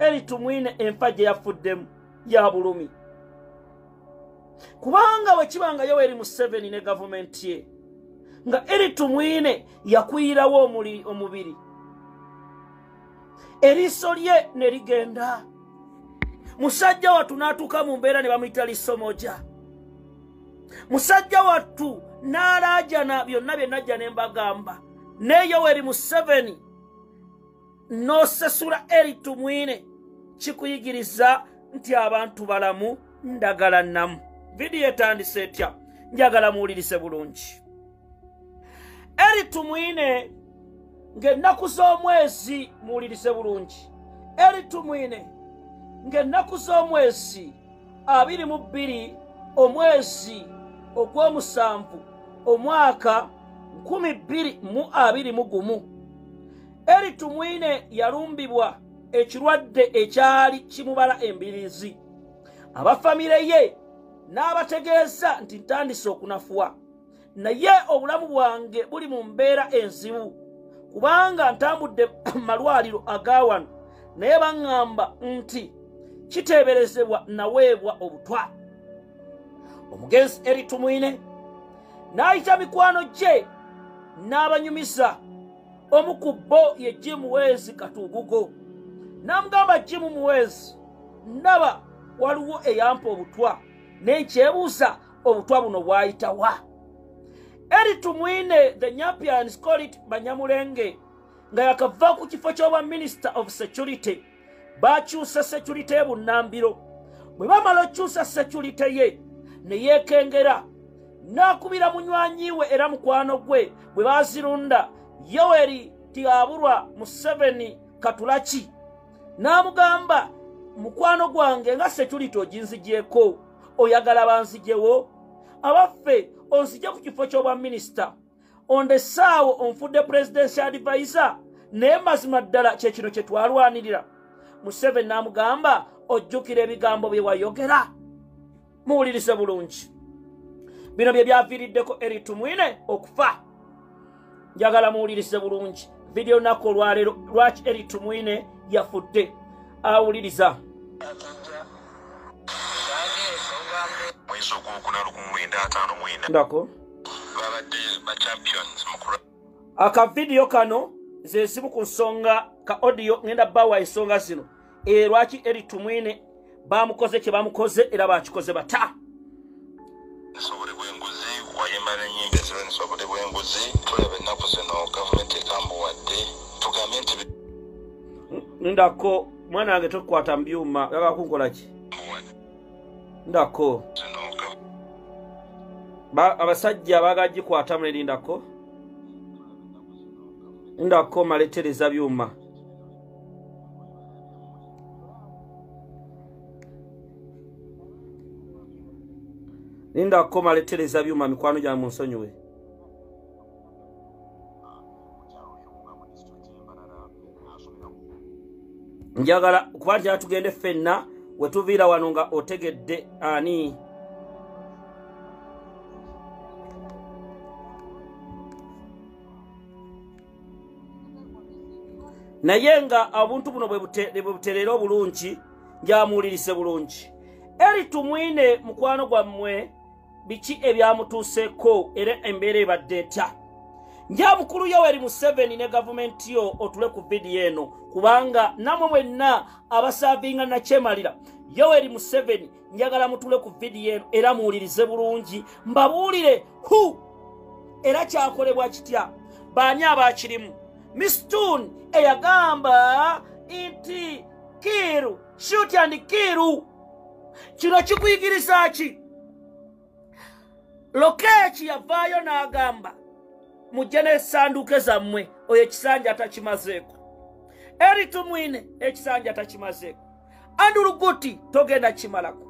eri tumwine enfa gye yafuddemu ya bulumi. Kubanga bwe kiba nga yoweri museveni ne gavumenti ye nga eri tumwine yakuyirawo omubiri. Eriiso lye ne ligenda. Musajja wattu n'atuuka mu mbeera ne bamuyita lisomoja. Musajja wattu n'alaajana byonna bye najja ne mbagamba. Neyoweri museveni n'osasula eri tumwine kikuyigiriza nti abantu balamu ndagala namu vidiyo etandise etya? Njagala muwulirise bulungi. Eri tumwine ng'ennaku z'omwezi muwulirise bulungi. Eri tumwine ng'ennaku z'omwezi abiri mu bbiri omwezi ogw'omusanvu omwaka nkumi bbiri mu abiri mu gumu. Eri tumwine yalumbibwa ekirwadde ekyali kimubala embirizi. Abafamire ye n'abategeeza nti ntandise okunafuwa naye obulamu bwange buli mu mbeera enzibu kubanga ntambudde malwaliro agawano naye baŋŋamba nti kiteeberezebwa naweebwa obutwa. Omugenzi eri tumwine n'ayita mikwano gye n'abanyumiza omu ku bo ye jimu weezi katuugugo n'amugamba jimu muweezi ndaba waliwo eyampa obutwa nenkyebuuza obutwa buno bwayitawa eri tumwine the nyampians colit banyamulenge nga yakava ku kifo ky'obwa minister of security bakyusa security ye bunnambiro. Bwe bamala okyusa security ye ne yeekengera n'akubira munywanyi we era mukwano gwe bwe bazirunda yoweri tiabulwa museveni katulaki n'amugamba mukwano gwange nga security oginzigyeko oyagala banzijewo abaffe onzije ku kifo ky'obwa minisita. Ondesaawo onfudde presidential advisor naye mazima ddala kyekino kye twalwanirira. Museveni n'amugamba ojjukira ebigambo bye wayogera. Muwulirize bulungi. Bino bye byaviiriddeko eri tumwine okufa. Njagala muwulirize bulungi. Vidiyo naku olwaleero lwaki eri yafudde awuliriza. Mwezi ogwokuna lukumwenda ataano mwenda. Ndako. Babadde bachampions akavidiyo kano zezimu ku nsonga ka odiyo ngenda bawa ensonga zino. E lwaki eri tumwine bamukoze kye bamukoze era bakikoze bata. Nsobole bw'enguzi wayemala ennyimba ezirwanisa obule bw'enguzi tulaba ennaku zino gavumenti ekambuwadde tugambe nti ndako mwana wange tokukwata mbyuma yaga kunkola ki? Ndako. Abasajja baagala gikwatamu nerindako ndako? Maletereza byuma. Lindako maletereza byuma mikwano gyange munsonyiwe njagala kuba njala tugende ffenna wetuviira wano nga otegedde ani? Naye nga obuntu buno bwe bute- bwe butereera obulungi njamuwulirise bulungi. Eri tumwine mukwano gwammwe biki ebyamutuuseeko era embeera ebadde etya njamukulu yoweri museveni ne gavumenti yo otule ku vidiyo eno kubanga namwe mwenna abasaavinga nakyemalira yoweri museveni njagala mutule ku vidiyo eno era muwulirize bulungi mbabuulire hu! Era kyakolebwa kitya? Baani abakirimu? Mistun eyagamba nti kiru shuti andi kiru kino kikuyigiriza ki? Lokeeki yavaayo n'agamba mujje n'essanduuke zammwe oyo ekisanja atakimazeeko eri tumwine ekisanja atakimazeeko anduluguti togenda kimalako